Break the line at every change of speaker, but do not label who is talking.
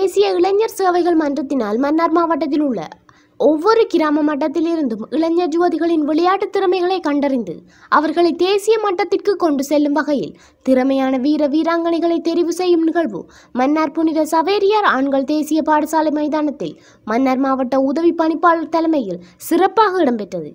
தேசிய இளைஞர் சேவைகள் மன்றத்தினால் மன்னார் மாவட்டத்தில் உள்ள ஒவ்வொரு கிராம மட்டத்திலிருந்தும் இளைஞர் ஜோதிகளின் விளையாட்டு திறமைகளை கண்டறிந்து அவர்களை தேசிய மட்டத்திற்கு கொண்டு செல்லும் வகையில் திறமையான வீர வீராங்கனைகளை தெரிவு செய்யும் நிகழ்வு மன்னார் புனித சவேரியார் ஆண்கள் தேசிய பாடசாலை மைதானத்தில் மன்னார் மாவட்ட உதவி பணிப்பாளர் தலைமையில் சிறப்பாக இடம்பெற்றது.